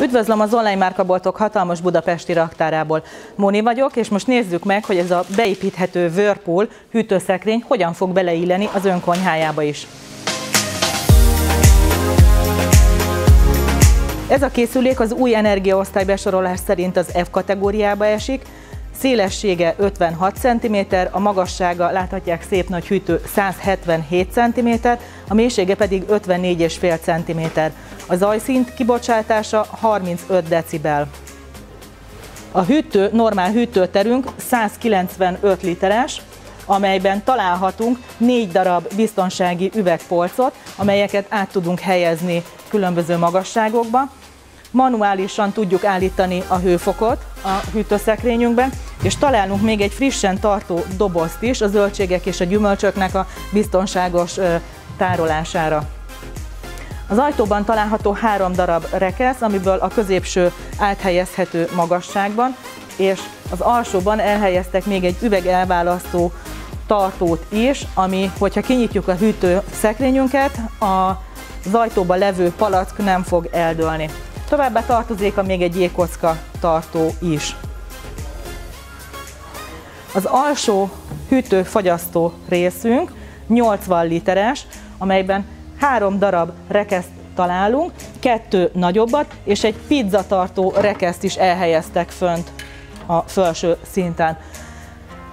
Üdvözlöm az online márkaboltok hatalmas budapesti raktárából. Móni vagyok, és most nézzük meg, hogy ez a beépíthető Whirlpool hűtőszekrény hogyan fog beleilleni az önkonyhájába is. Ez a készülék az új energiaosztály besorolás szerint az F kategóriába esik, szélessége 56 cm, a magassága, láthatják szép nagy hűtő, 177 cm, a mélysége pedig 54,5 cm. A zajszint kibocsátása 35 decibel. A hűtő, normál hűtőterünk 195 literes, amelyben találhatunk négy darab biztonsági üvegpolcot, amelyeket át tudunk helyezni különböző magasságokba. Manuálisan tudjuk állítani a hőfokot a hűtőszekrényünkben, és találunk még egy frissen tartó dobozt is a zöldségek és a gyümölcsöknek a biztonságos tárolására. Az ajtóban található három darab rekesz, amiből a középső áthelyezhető magasságban, és az alsóban elhelyeztek még egy üvegelválasztó tartót is, ami, hogyha kinyitjuk a hűtő szekrényünket, az ajtóban levő palack nem fog eldőlni. Továbbá tartozik a még egy jégkocka tartó is. Az alsó hűtőfagyasztó részünk 80 literes, amelyben három darab rekeszt találunk, kettő nagyobbat, és egy pizzatartó rekeszt is elhelyeztek fönt a felső szinten.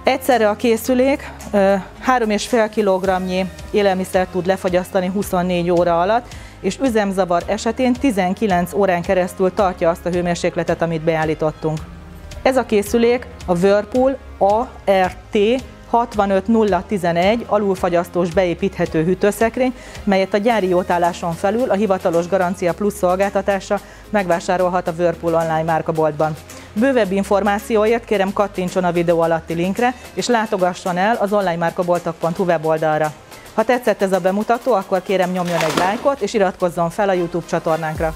Egyszerre a készülék 3,5 kg élelmiszer tud lefagyasztani 24 óra alatt, és üzemzavar esetén 19 órán keresztül tartja azt a hőmérsékletet, amit beállítottunk. Ez a készülék a Whirlpool ART 65011 alulfagyasztós beépíthető hűtőszekrény, melyet a gyári jótálláson felül a hivatalos Garancia Plus szolgáltatása megvásárolhat a Whirlpool online márkaboltban. Bővebb információért kérem kattintson a videó alatti linkre, és látogasson el az onlinemárkaboltok.hu weboldalra. Ha tetszett ez a bemutató, akkor kérem nyomjon egy lájkot, és iratkozzon fel a YouTube csatornánkra.